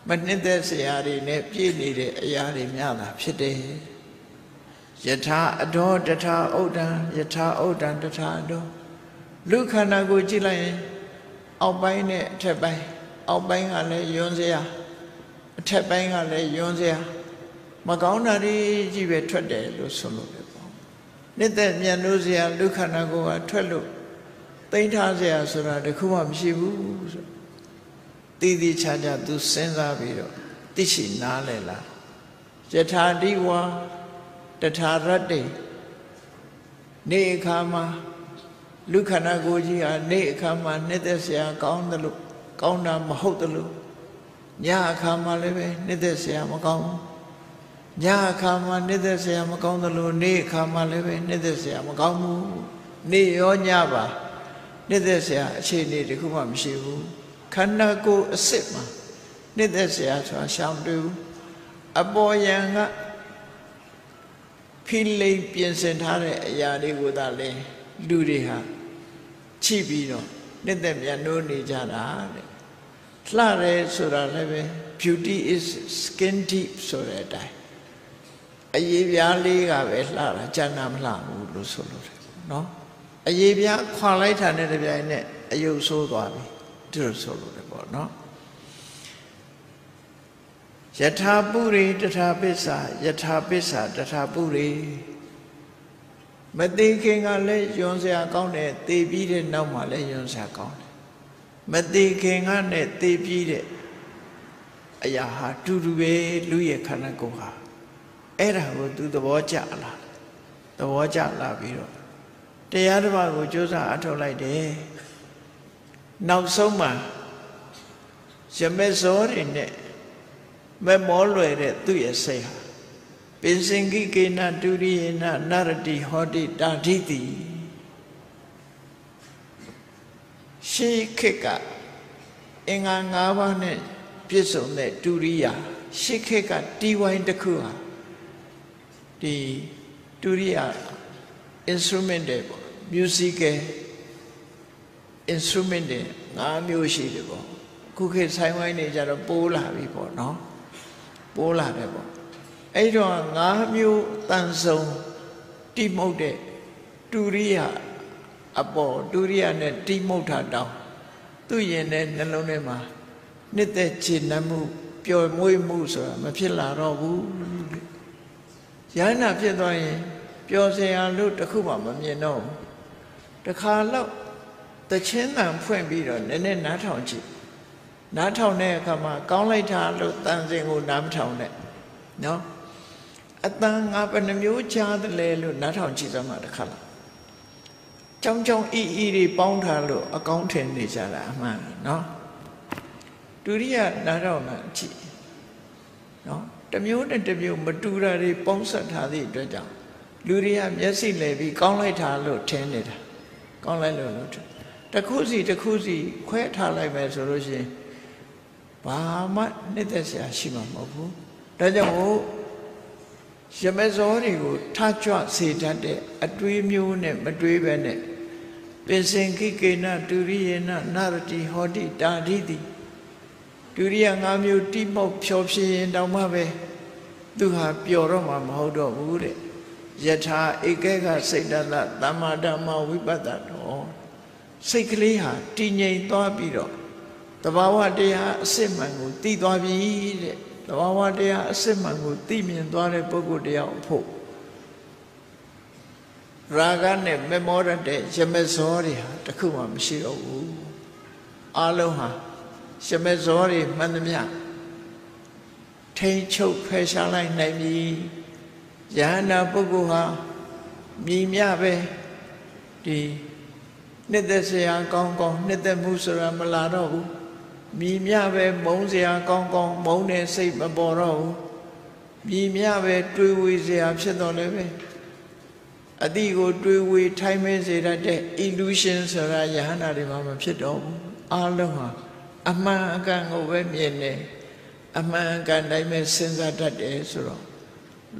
S1: မနှစ်သက်စရာတွေနဲ့ပြည့်နေတဲ့အရာတွေများတာဖြစ်တယ်ယထာအတော်တထာဥဒ္ဒံယထာဥဒ္ဒံတထာအတော်လူခန္ဓာကိုကြည့်လိုက်ရင် အောက်ပိုင်းနဲ့အထက်ပိုင်းအောက်ပိုင်းကလည်းယွန်းစရာဓအထက်ပိုင်းကလည်းယွန်းစရာမကောင်းတာတွေကြီးပဲထွက်တယ်လို့ဆိုလို့ပဲပေါ့နှစ်သက်မြန်လို့စရာလူခန္ဓာကိုယ်ကထွက်လို့ သိမ့်ထားစရာဆိုတာတခုမှမရှိဘူးဆိုတည်တည်ချာချာသူစဉ်းစားပြီးတော့သိရှိနားလဲလားယထာတိဝါတထာရတ္တိနေအခါမှာလူခန္ဓာကိုယ်ကြီးဟာနေအခါမှာနှစ်သက်စရာကောင်းတယ်လို့ကောင်းတာမဟုတ်တယ်လို့ညအခါမှာလည်းပဲနှစ်သက်စရာမကောင်းဘူးညအခါမှာနှစ်သက်စရာမကောင်းတယ်လို့နေအခါမှာလည်းပဲနှစ်သက်စရာမကောင်းဘူးနေရောညပါ နှစ်သက်စရာအခြေအနေတခုမှမရှိဘူးခန္ဓာကိုယ်အစ်စ်မှာနှစ်သက်စရာဆိုတာရှောင်တွေ့ဘူးအပေါ်ယံကဖိလိမ်ပြင်ဆင်ထားတဲ့အရာတွေကိုသာလဲလူတွေဟာချိပြီးတော့နှစ်သက်မြတ်နိုးနေကြတာတဲ့လှတယ်ဆိုတာလည်းပဲ beauty is skin deep ဆိုတဲ့အတိုင်းအရေးပြားလေးကပဲလှတာကျန်တာမလှဘူးလို့ဆိုလို့တယ်နော် အရေးပြားခွာလိုက်တာနဲ့တပြိုင်နက်အယုတ်ဆိုးသွားပြီဒီလိုဆိုလို့တယ်ပေါ့နော်ယထာပုရိတထာပစ္စာယထာပစ္စာတထာပုရိမသိခင်ကလည်းယွန်စရာကောင်းတယ်သိပြီးတဲ့နောက်မှလည်းယွန်စရာကောင်းတယ်မသိခင်ကနဲ့သိပြီးတဲ့အရာဟာတူတူပဲလူရဲ့ခန္ဓာကိုယ်ဟာအဲ့ဒါကိုသူသဘောကျလာသဘောကျလာပြီးတော့ တရားတစ်ပါးကိုကြိုးစားအထောက်လိုက်တယ်နောက်ဆုံးမှာရမေဇောတွေနဲ့မမောလွယ်တဲ့သူ့ရဲ့စိတ်ဟာပင်စင်ကိကေနတူရိယေနနရတိဟောတိတာဓိတိရှေးခေတ်ကအင်္ဂါ၅ပါးနဲ့ပြည့်စုံတဲ့တူရိယာရှေးခေတ်ကတီဝိုင်းတစ်ခုဟာဒီတူရိယာ instrument တွေပေါ့ musical instrument တွေ၅မျိုးရှိတယ်ပေါ့ခုခေတ်ဆိုင်ဝိုင်းနေကြတော့ပိုးလာပြီပေါ့နော်ပိုးလာတယ်ပေါ့အဲ့တော့၅မျိုးတန်ဆုံတိမုတ်တဲ့တူရိယအပေါ်တူရိယနဲ့တိမုတ်တာတောင်းသူ့ရင်တဲ့နှလုံးထဲမှာနှစ်သက်ခြေနှမှုပျော်မွေ့မှုဆိုတာမဖြစ်လာတော့ဘူးရဟနာဖြစ်သွားရင် ပျော်စရာလို့တခုမှမမြင်တော့ဘူးတခါတော့တချင်းတန်ဖွင့်ပြီးတော့နည်းနည်းနားထောင်ကြည့်နားထောင်တဲ့အခါမှာကောင်းလိုက်တာလို့တန်စင်ကိုနားမထောင်နဲ့နော်အတန်ငါဘယ်နှမျိုးကြားသလဲလို့နားထောင်ကြည့်စမ်းပါတခါလားကြောင်ကြောင်အီအီတွေပေါင်းထားလို့အကောင်းထင်နေကြတာအမှန်နော်ဒုတိယနားထောင်မှကြည့်နော်တမျိုးနဲ့တမျိုးမတူတာတွေပေါင်းဆက်ထားသည့်အတွက်ကြောင့် လူတွေကမျက်စိလဲပြီးကောင်းလိုက်တာလို့ထင်နေတာကောင်းလိုက်လို့လို့တခုစီတခုစီခွဲထားလိုက်မယ်ဆိုလို့ရှိရင်ဘာမှနှစ်သက်စရာရှိမှာမဟုတ်ဘူးဒါကြောင့်မို့ရမဇောတွေကိုထကြွစေတတ်တဲ့အတွေးမျိုးနဲ့မတွေးပဲနဲ့ပင်စင်ခိကေနဒုရိယေနနာရတိဟောတိတာဓိတိဒုရိယ၅မျိုးတိမောက်ဖြောဖြင်းရင်တောင်မှပဲသူဟာပျော်တော့မှာမဟုတ်တော့ဘူးတဲ့ ယထာဧကေကစိတ်တတသမ္မာဓမ္မဝိပဿတော်စိတ်ကလေးဟာတည်ငြိမ်သွားပြီးတော့တဘာဝတရားအစစ်မှန်ကိုသိသွားပြီတဲ့တဘာဝတရားအစစ်မှန်ကိုသိမြင်သွားတဲ့ပုဂ္ဂိုလ်တရားအဖို့ရာဂနဲ့မမောရတဲ့ယမဇောတွေဟာတခုမှမရှိတော့ဘူးအလုံးဟာယမဇောတွေမှန်သမျှထိန်ချုပ်ဖယ်ရှားလိုက်နိုင်ပြီ ယဟနာပုဂ္ဂိုလ်ဟာမြည်မြပဲဒီနှစ်သက်စရာကောင်းကောင်းနှစ်သက်မှုဆိုတာမလာတော့ဘူးမြည်မြပဲမုန်းစရာကောင်းကောင်းမုန်းတဲ့စိတ်မပေါ်တော့ဘူးမြည်မြပဲတွေးဝေစရာဖြစ်တော့လည်းပဲအတိကိုတွေးဝေထိုင်မဲစေတတ်တဲ့ illusion ဆိုတာယဟနာတွေမှာမဖြစ်တော့ဘူးအလုံးဟာအမှန်အကန်ကိုပဲမြင်နေအမှန်အကန်တိုင်းပဲစဉ်းစားတတ်တယ်ဆိုတော့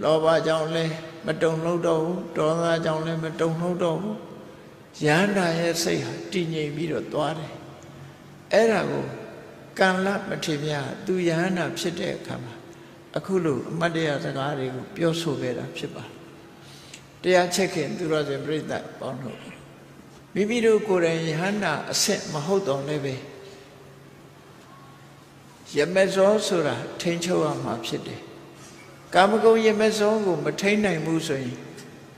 S1: လောဘကြောင့်လည်းမတုံ့လို့တော့ဘူးဒေါသကြောင့်လည်းမတုံ့လို့တော့ဘူးယန္တာရဲ့စိတ်ဟာတည်ငြိမ်ပြီးတော့သွားတယ်အဲ့ဒါကိုကံလမထေမြတ်သူယဟန္တာဖြစ်တဲ့အခါမှာအခုလိုအမတ်တရားစကားတွေကိုပြောဆိုခဲ့တာဖြစ်ပါတရားချက်ခင်သူတော်စင်ပြိဿပေါင်းလို့မိမိတို့ကိုယ်တိုင်ယဟန္တာအဆင့်မဟုတ်တော့လည်းပဲယယမဇောဆိုတာထိန်းချုပ်ရမှာဖြစ်တယ် ကာမဂုဏ်ယမဇောကိုမထိန်းနိုင်ဘူးဆိုရင်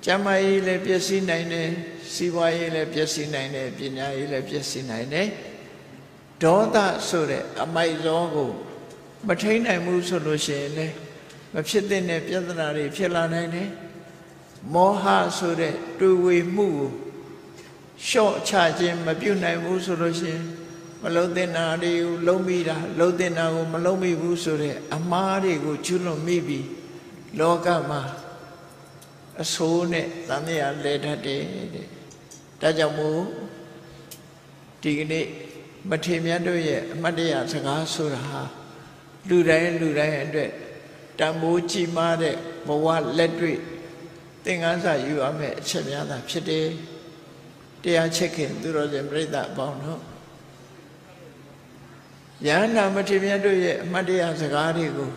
S1: ကျမ်းမာရေးလည်းပျက်စီးနိုင်တယ်စီးပွားရေးလည်းပျက်စီးနိုင်တယ်ပညာရေးလည်းပျက်စီးနိုင်တယ်ဒေါသဆိုတဲ့အမိုက်ဇောကိုမထိန်းနိုင်ဘူးဆိုလို့ရှိရင်လည်းမဖြစ်တဲ့ပြဿနာတွေဖြစ်လာနိုင်တယ်မောဟဆိုတဲ့တွေ့ဝေမှုကိုရှော့ချခြင်းမပြုတ်နိုင်ဘူးဆိုလို့ရှိရင်မလုံးတဲ့နာတွေကိုလုံးမိတာလုံးတဲ့နာကိုမလုံးမိဘူးဆိုတဲ့အမားတွေကိုကျွလွန်မိပြီး လောကမှာအဆိုးနဲ့သံဃာလဲတတ်တယ်တဲ့ဒါကြောင့်မို့ဒီကနေ့မထေမြတ်တို့ရဲ့အမတ်တရားစကားဆိုတာဟာလူတိုင်းလူတိုင်းအတွက်တန်ဖိုးကြီးမားတဲ့ဘဝလက်တွေ့သင်္ကန်းစာယူရမယ့်အချက်များသာဖြစ်တယ်တရားချက်ခင်သူတော်စင်ပြိဿအပေါင်းတို့ယန္နာမထေမြတ်တို့ရဲ့အမတ်တရားစကားတွေကို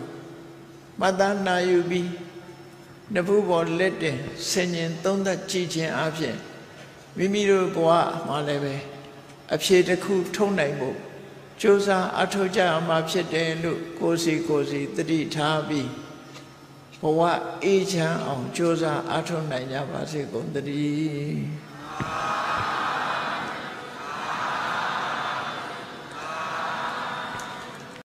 S1: မှတ်သားနာယူပြီးနဖူးပေါ်လက်တင်ဆင်ញင်သုံးသက်ကြည့်ခြင်းအပြင်မိမိတို့ဘဝမှာလည်းပဲအဖြေတစ်ခုထုံနိုင်ဖို့ကြိုးစားအထောက်ကြအောင်မှာဖြစ်တယ်လို့ကိုယ်စီကိုယ်စီတတိထားပြီးဘဝအေးချမ်းအောင်ကြိုးစားအထောက်နိုင်ကြပါစေကုန်သတည်း